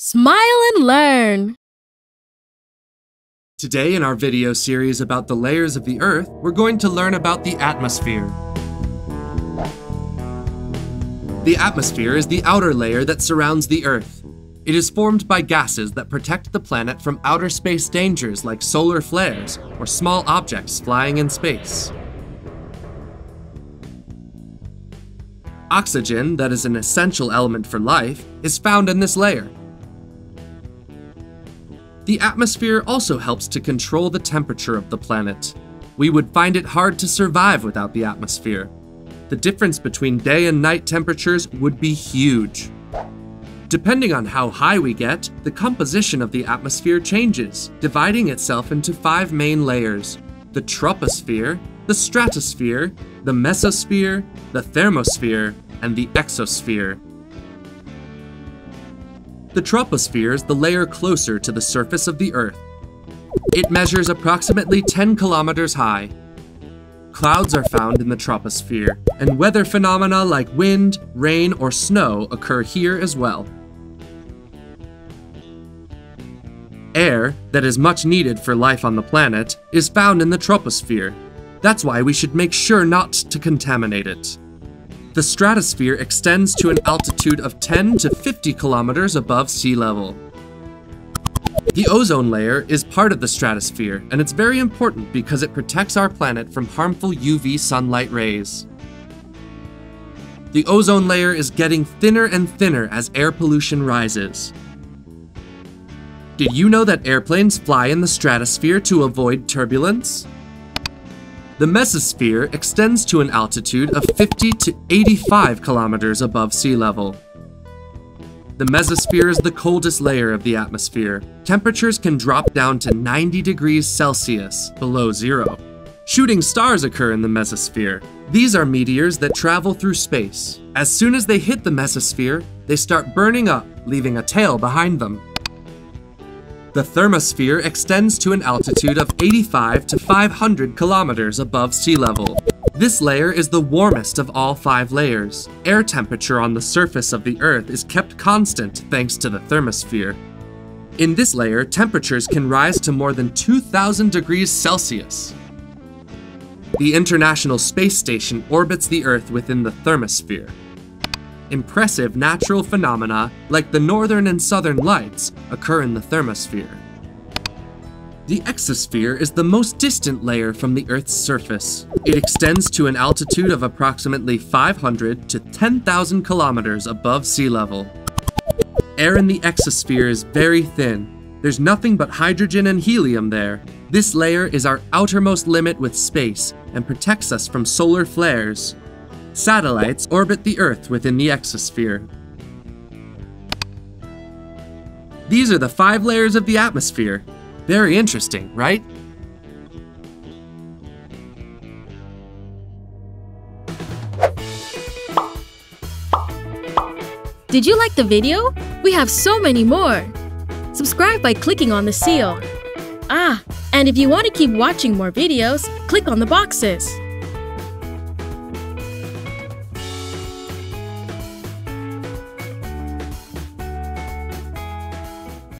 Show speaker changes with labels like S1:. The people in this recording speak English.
S1: Smile and learn.
S2: Today in our video series about the layers of the Earth, we're going to learn about the atmosphere. The atmosphere is the outer layer that surrounds the Earth. It is formed by gases that protect the planet from outer space dangers like solar flares or small objects flying in space. Oxygen, that is an essential element for life, is found in this layer. The atmosphere also helps to control the temperature of the planet. We would find it hard to survive without the atmosphere. The difference between day and night temperatures would be huge. Depending on how high we get, the composition of the atmosphere changes, dividing itself into five main layers the troposphere, the stratosphere, the mesosphere, the thermosphere, and the exosphere. The troposphere is the layer closer to the surface of the Earth. It measures approximately 10 kilometers high. Clouds are found in the troposphere, and weather phenomena like wind, rain, or snow occur here as well. Air, that is much needed for life on the planet, is found in the troposphere. That's why we should make sure not to contaminate it. The stratosphere extends to an altitude of 10 to 50 kilometers above sea level. The ozone layer is part of the stratosphere, and it's very important because it protects our planet from harmful UV sunlight rays. The ozone layer is getting thinner and thinner as air pollution rises. Did you know that airplanes fly in the stratosphere to avoid turbulence? The mesosphere extends to an altitude of 50 to 85 kilometers above sea level. The mesosphere is the coldest layer of the atmosphere. Temperatures can drop down to 90 degrees Celsius, below zero. Shooting stars occur in the mesosphere. These are meteors that travel through space. As soon as they hit the mesosphere, they start burning up, leaving a tail behind them. The thermosphere extends to an altitude of 85 to 500 kilometers above sea level. This layer is the warmest of all five layers. Air temperature on the surface of the Earth is kept constant thanks to the thermosphere. In this layer, temperatures can rise to more than 2,000 degrees Celsius. The International Space Station orbits the Earth within the thermosphere impressive natural phenomena like the northern and southern lights occur in the thermosphere. The exosphere is the most distant layer from the Earth's surface. It extends to an altitude of approximately 500 to 10,000 kilometers above sea level. Air in the exosphere is very thin. There's nothing but hydrogen and helium there. This layer is our outermost limit with space and protects us from solar flares. Satellites orbit the Earth within the exosphere. These are the five layers of the atmosphere. Very interesting, right?
S1: Did you like the video? We have so many more. Subscribe by clicking on the seal. Ah, and if you want to keep watching more videos, click on the boxes.